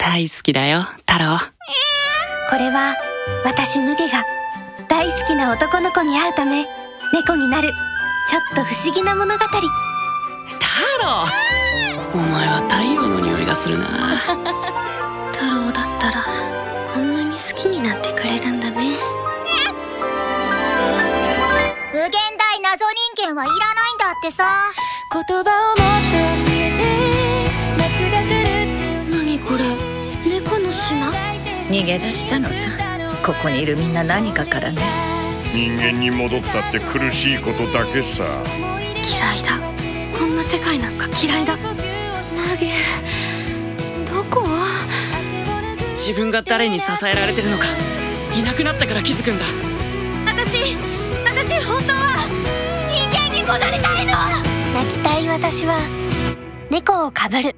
大好きだよ太郎。これは私ムゲが大好きな男の子に会うため猫になるちょっと不思議な物語。太郎！お前は太陽の匂いがするな。太郎だったらこんなに好きになってくれるんだね。無限大謎人間はいらないんだってさ。言葉を猫の島？逃げ出したのさ。ここにいるみんな何かからね。人間に戻ったって苦しいことだけさ。嫌いだ。こんな世界なんか嫌いだ。マゲどこ？自分が誰に支えられてるのか。いなくなったから気づくんだ。私私本当は人間に戻りたいの。泣きたい私は猫をかぶる